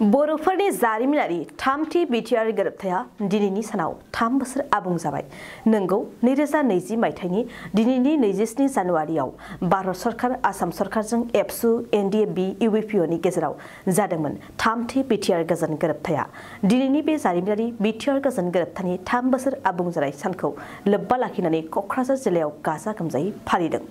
बर'फोरनि जारिमिनारि थामथि बिटिआर गोरोबथाया दिनैनि सानाव थाम बोसोर आबुं जाबाय। नोंगौ, नैरोजा नैजि मायथाइनि दिनैनि नैजिस्नि जानुवारियाव भारत सरकार आसाम सरकारजों एबसु, एनडिए, बि इउपिअनि गेजेराव जादोंमोन थामथि बिटिआर गोजोन गोरोबथाया। दिनैनि बे जारिमिनारि बिटिआर गोजोन गोरोबथानि थाम बोसोर आबुं जानाय सानखौ लोब्बा लाखिनानै क'क्राझार जिल्लायाव गाजा गोमजायै फालिदों।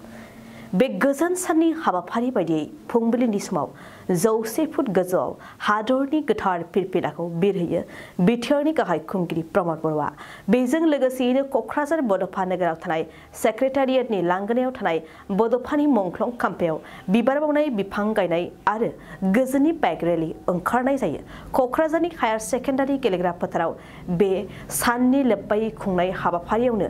बे गोजोन साननि हाबाफारि बायदियै फुंबिलिनि समाव जौसे फुट गोजौआव हादरनि गोथार फिरफिलाखौ बिरहोयो। बिटिआरनि गाहाय खुंगिरि प्रमद बर'आ बेजों लोगोसेयैनो क'क्राझार बड'फा नोगोराव थानाय सेक्रेटारियेटनि लांगोनायाव थानाय बड'फानि मुंख्लं बिबार बावनाय, बिफां गायनाय आरो गोजोननि बाइक रेलि ओंखारनाय जायो। क'क्राझारनि हायार सेकेन्डारि गेलेग्रा फोथाराव बे साननि लोब्बायै खुंनाय हाबाफारियावनो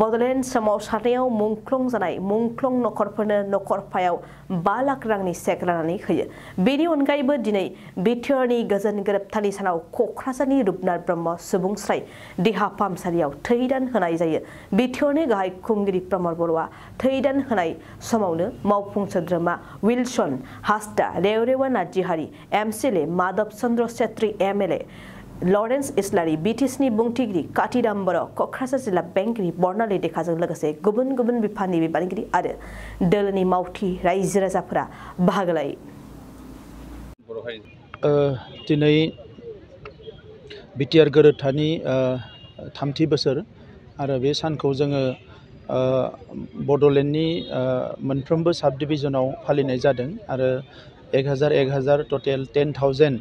बड'लेण्ड सोमावसारनायाव मुंख्लं जानाय मुंख्लं नखरफोरनो नखरफायाव बा लाख रांनि चेक राननानै बेनि अनगायैबो दिनै बिटिआरनि गोजोन गोरोबथानि सानाव क'क्राझारनि रुपनाथ ब्रह्म सुबुंस्राय देहा फाहामसालियाव थै दान होनाय जायो। बिटिआरनि गाहाय खुंगिरि प्रमद बर'आ थै होनाय समावनो मावफुं सोद्रोमा Wilson Hasda, रेवरेवा Narzary MCLA Madhav Chandra Chhetri MLA Lawrence Islary बिटिसिनि बुंथिगिरि कातिराम बर' क'क्राझार जिल्ला बेंगिरि बर्नाली देखाजों लोगोसे गुबुन गुबुन बिफाननि बिबानगिरि आरो दोलोनि मावथि रायजो राजाफोरा बाहागो लायो। दिनै बिटिआर गोरोबथानि थामथि बोसोर आरो बे सानखौ जोङो बड'लेण्डनि मोनफ्रोमबो साब डिभिजनाव फालिनाय जादों आरो एक हाजार एक हाजार टटेल टेन थावजेन्ड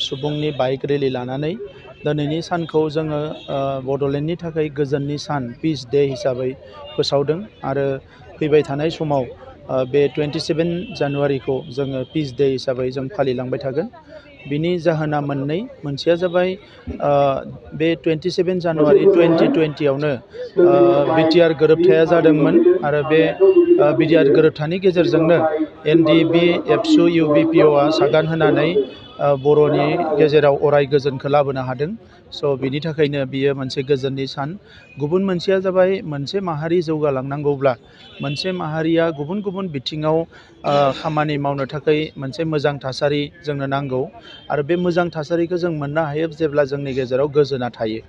सुबुंनि बाइक रेलि लानानै दिनैनि सानखौ जोङो बड'लेण्डनि थाखाय गोजोननि सान, पिस डे हिसाबै फोसावदों आरो फैबाय थानाय समाव बे टुवेन्टिसेभेन जानुवारिखौ जोङो पिस डे हिसाबै जों फालिलांबाय थागोन। बिनि जाहोना मोननै, मोनसेया जाबाय बे टुवेन्टिसेभेन जानुवारि टुवेन्टि टुवेन्टियावनो बिटिआर गोरोबथाया जादोंमोन आरो बे बिटिआर गोरोबथानि गेजेरजोंनो एनडिबि एबसु इउबिपिअआ सागान होनानै बर'नि गेजेराव अराय गोजोनखौ लाबोनो हादों। स' बिनि थाखायनो बियो मोनसे गोजोननि सान। गुबुन मोनसेया जाबाय मोनसे माहारि जौगालांनांगौब्ला। मोनसे माहारिया गुबुन गुबुन बिथिङाव खामानि मावनो थाखाय मोनसे मोजां थासारि जोंनो नांगौ। आरो बे मोजां थासारिखौ जों मोननो हायो जेब्ला जोंनि गेजेराव गोजोना थायो।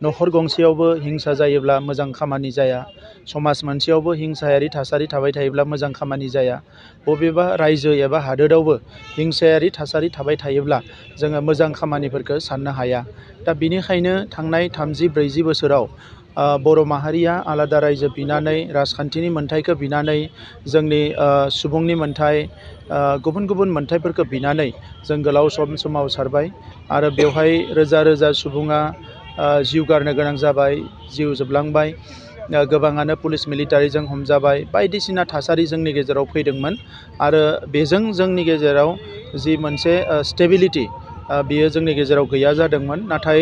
न'खर गंसेयावबो हिंसा जायोब्ला मोजां खामानि जाया। समाज मोनसेयावबो हिंसायारि थासारि थाबाय थायोब्ला मोजां खामानि जाया। बबेबा रायजो एबा हादोरावबो हिंसायारि थासारि थाबाय थायोब्ला जोङो मोजां खामानिफोरखौ साननो हाया। दा बिनिखायनो थांनाय थामजि ब्रैजि बोसोराव बर' माहारिया आलादा रायजो बिनानै, राजखान्थिनि मोन्थाइखौ बिनानै, जोंनि सुबुंनि मोन्थाइ गुबुन गुबुन मोन्थाइफोरखौ बिनानै जों गोलाव सम सोमावसारबाय आरो बेवहाय रोजा रोजा सुबुङा जिउ गारनो गोनां जाबाय, जिउ जोबलांबाय। गोबाङानो पुलिस मिलिटारिजों हमजाबाय, बायदिसिना थासारि जोंनि गेजेराव फैदोंमोन। आरो बेजों जोंनि गेजेराव जि मोनसे स्टेबिलिटि बियो जोंनि गेजेराव गैया जादोंमोन। नाथाय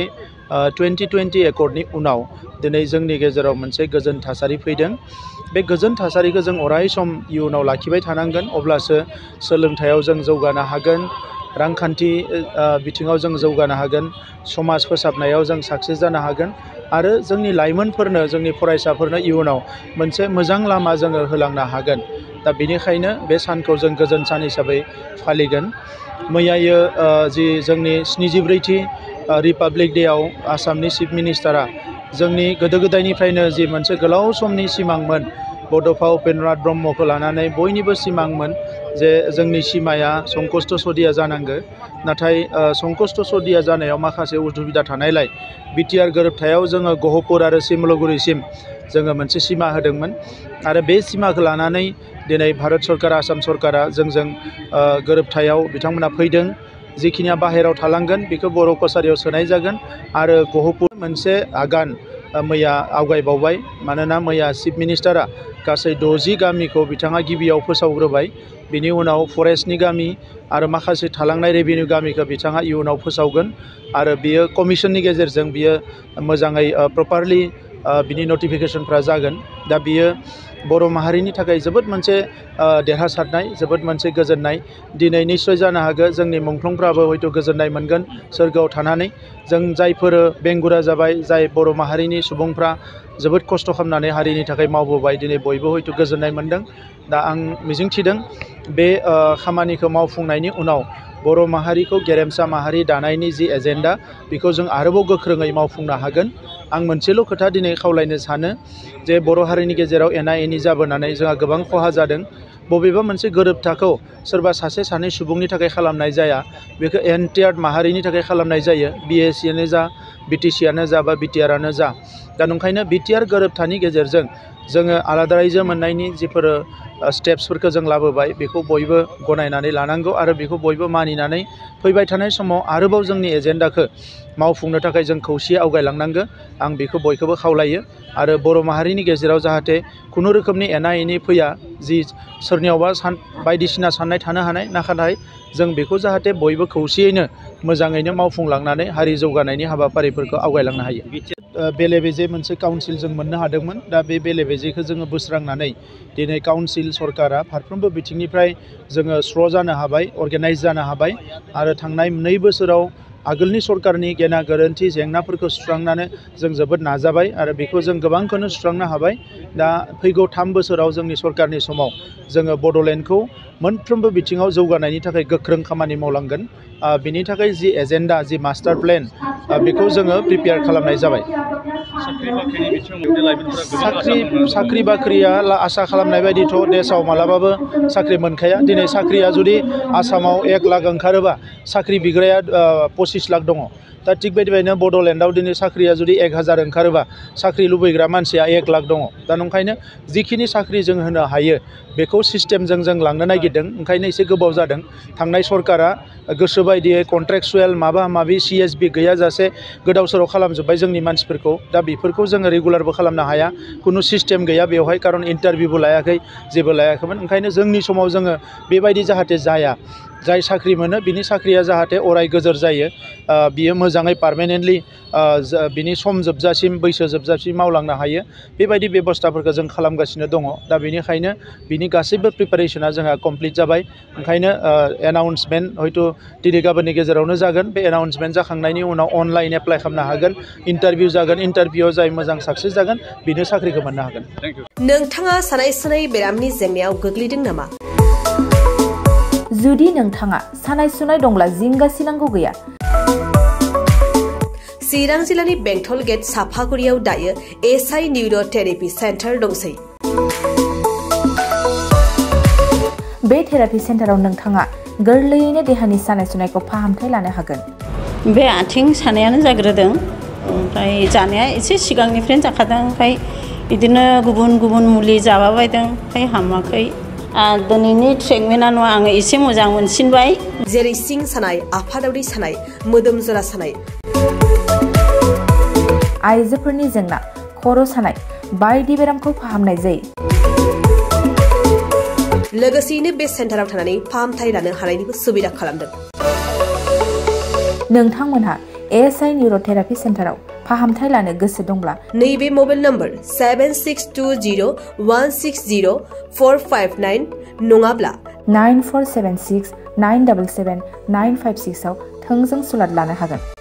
टुवेन्टि टुवेन्टि एकर्डनि उनाव दिनै जोंनि गेजेराव मोनसे गोजोन थासारि फैदों। बे गोजोन थासारिखौ जों अराय सम इयुनाव लाखिबाय थानांगोन। अब्लासो सोलोंथायाव जों जौगानो हागोन। रांखान्थि बिथिङाव जों जौगानो हागोन, समाज फोसाबनायाव जों साक्सेस जानो हागोन आरो जोंनि लाइमोनफोरनो, जोंनि फरायसाफोरनो इयुनाव मोनसे मोजां लामा जोङो होलांनो हागोन। दा बेनिखायनो बे सानखौ जों गोजोन सान हिसाबै फालिगोन। मैयायो जि जोंनि स्निजिब्रैथि रिपाब्लिक डेआव आसामनि चिफ मिनिस्टारा जोंनि गोदो गोदायनिफ्रायनो जि मोनसे गोलाव समनि सिमांमोन बड'फा उपेन्द्रनाथ ब्रह्मखौ लानानै बयनिबो सिमांमोन जे जोंनि सिमाया संकस्त सदिया जानांगौ। नाथाय संकस्त सदिया जानायाव माखासे उसुबिदा थानायलाय बिटिआर गोरोबथायाव जोङो गहपुर आरो सिमलुगुरिसिम जोङो मोनसे सिमा होदोंमोन। आरो बे सिमाखौ लानानै दिनै भारत सरकार, आसाम सरकारा जोंजों गोरोबथायाव बिथांमोना फैदों। जिखिनिया बाहेरायाव थालांगोन, बेखौ बर' कसारियाव सोनाय जागोन। आरो गहपुर मोनसे आगान मैया आवगायबावबाय। मानोना मैया चिफ मिनिस्टारा गासै द'जि गामिखौ बिथाङा गिबियाव फोसावग्रोबाय। बिनि उनाव फरेस्टनि गामि आरो माखासे थालांनाय रेभिनिउ गामिखौ बिथाङा इयुनाव फोसावगोन आरो बियो कमिसननि गेजेरजों बियो मोजाङै प्रपारलि बिनि नटिफिकेसनफ्रा जागोन। दा बियो बर' माहारिनि थाखाय जोबोद मोनसे देरहासारनाय, जोबोद मोनसे गोजोननाय। दिनै निस्सय जानो हागौ जोंनि मुंख्लंफ्राबो हयथ' गोजोननाय मोनगोन सोरगोआव थानानै। जों जायफोर बेंगुरा जाबाय, जाय बर' माहारिनि सुबुंफ्रा जोबोद खस्थ' खालामनानै हारिनि थाखाय मावबोबाय, दिनै बयबो हयथ' गोजोननाय मोनदों। दा आं मिजिंथिदों, बे खामानिखौ मावफुंनायनि उनाव बर' माहारिखौ गेरेमसा माहारि दानायनि जि एजेन्डा, बेखौ जों आरोबाव गोख्रोङै मावफुंनो हागोन। आं मोनसेल' खोथा दिनै खावलायनो सानो जे बर' हारिनि गेजेराव एना एनि जाबोनानै जोंहा गोबां खहा जादों। बबेबा मोनसे गोरोबथाखौ सोरबा सासे सानै सुबुंनि थाखाय खालामनाय जाया। बेखौ एन्टियार माहारिनि थाखाय खालामनाय जायो। बि एस सियानो जा बि टि सियानो जा बा बिटिआरानो जा। दा नंखायनो बिटिआर गोरोबथानि गेजेरजों जोङो आलादा रायजो मोननायनि जिफोर स्टेप्सफोरखौ जों लाबोबाय, बेखौ बयबो गनायनानै लानांगौ आरो बेखौ बयबो मानिनानै फैबाय थानाय समाव आरोबाव जोंनि एजेन्डाखौ मावफुंनो थाखाय जों खौसेयै आवगायलांनांगौ। आं बेखौ बयखौबो खावलायो आरो बर' माहारिनि गेजेराव जाहाथे खुनु रोखोमनि एना एनि फैया, जि सोरनियावबा सान, बायदिसिना साननाय थानो हानाय नाथाय जों बेखौ जाहाथे बयबो खौसेयैनो मोजाङैनो मावफुंलांनानै हारि जौगानायनि हाबाफारिफोरखौ आवगायलांनो हायो। बेले बेजे मोनसे काउन्सिल जों मोननो हादोंमोन। दा बे बेले बेजेखौ जोङो बोस्रांनानै दिनै काउन्सिल सरकारा फारफ्रोमबो बिथिंनिफ्राय जोङो स्र' जानो हाबाय, अर्गेनाइज जानो हाबाय आरो थांनाय नै बोसोराव आगोलनि सरकारनि गेना गोरोन्थि जेंनाफोरखौ सुस्रांनानै जों जोबोद नाजाबाय आरो बेखौ जों गोबांखौनो सुस्रांनो हाबाय। दा फैगौ थाम बोसोराव जोंनि सरकारनि समाव जोङो बड'लेण्डखौ मोनफ्रोमबो बिथिङाव जौगानायनि थाखाय गोख्रों खामानि मावलांगोन। बिनि थाखाय जि एजेन्डा, जि मास्टार प्लेन बेखौ जोङो प्रिपेयार खालामनाय जाबाय। साख्रि बाख्रिया आसा खालामनाय बायदिथ' देशआव मालाबाबो साख्रि मोनखाया। दिनै साख्रिया जुदि आसामाव एक लाख ओंखारोबा साख्रि बिग्राया पसिस लाख दङ। दा थिग बेबायदिनो बड'लेण्डआव दिनै साख्रिया जुदि एक हाजार ओंखारोबा साख्रि लुबैग्रा मानसिया एक लाख दङ। दा नंखायनो जिखिनि साख्रि जों होनो हायो बेखौ सिस्टेमजों जों लांनो नागिरदों। ओंखायनो एसे गोबाव जादों। थांनाय सरकारा गोसो बायदियै कन्ट्रेक्सुवेल माबा माबि सि एस बि गैयाजासे गोदाव सोराव खालामजोब्बाय जोंनि मानसिफोरखौ। दा बेफोरखौ जोङो रेगुलारबो खालामनो हाया। खुनु सिस्टेम गैया बेवहाय खारन इन्टारभिउबो लायाखै, जेबो लायाखैमोन। ओंखायनो जोंनि समाव जोङो बेबायदि जाहाथे जाया। जाय साख्रि मोनो, बिनि साख्रिया जाहाथे अराय गोजोर जायो। बियो मोजाङै पारमानेन्टलि बिनि सम जोबजासिम, बैसो जोबजासिम मावलांनो हायो। बेबायदि बेबस्थाफोरखौ जों खालामगासिनो दङ। दा बेनिखायनो बिनि गासैबो प्रिपारेसना जोंहा कमप्लिट जाबाय। ओंखायनो एनाउन्समेन्ट हयथ' दिनै गाबोननि गेजेरावनो जागोन। बे एनाउन्समेन्ट जाखांनायनि उनाव अनलाइन एप्लाइ खालामनो हागोन। इन्टारभिउ जागोन। इन्टारभिउआव जाय मोजां साक्सेस जागोन, बेनो साख्रिखौ मोननो हागोन। नोंथाङा सानाय सुनाय बेरामनि जेंनायाव गोग्लैदों नामा? जुदि नोंथाङा सानाय सुनाय दंब्ला जिंगासिनांगौ गैया चिरां जिल्लानि बेंटल गेट साफागुरियाव दायो S I neuro' therapy centre दंसै बे थेरापि सेन्टाराव नोंथाङा गोरलैयैनो देहानि सानाय सुनायखौ फाहामथाय लानो हागोन बे आथिं सानायानो जाग्रोदों ओमफ्राय जानाया एसे सिगांनिफ्रायनो जाखादों ओमफ्राय बिदिनो गुबुन गुबुन मुलि जाबाबायदों ओमफ्राय हामाखै दिनैनि ट्रिटमेन्टआ नङा आङो एसे मोजां मोनसिनबाय जेरै सिं सानाय आफादावरि सानाय मोदोम जरा सानाय आइजोफोरनि जेंना खर' सानाय बायदि बेरामखौ फाहामनाय जायो लोगोसेयैनो बे सेन्टाराव थानानै फाहामथाय लानो हानायनिबो सुबिदा खालामदों नोंथांमोनहा एस आइ निउर'थेरापि सेन्टाराव फाहामथाय लानो गोसो दंब्ला नैबे mobile number seven six two zero' one six zero' four five nine नङाब्ला nine four seven six nine double seven nine five सिक्सआव थोंजों सुलाद लानो हागोन